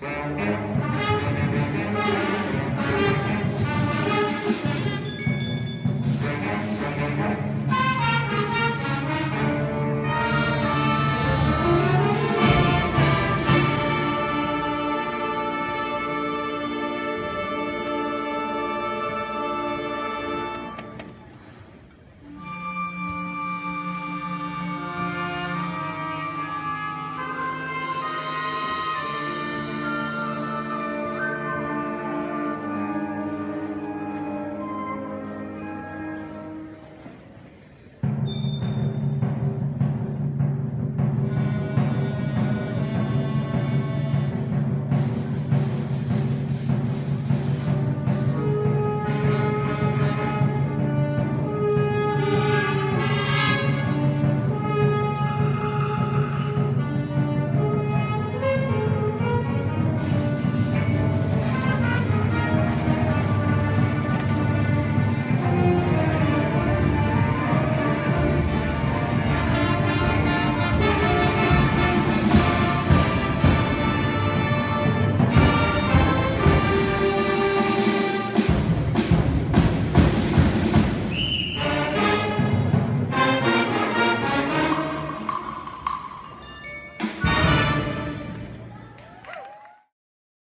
Música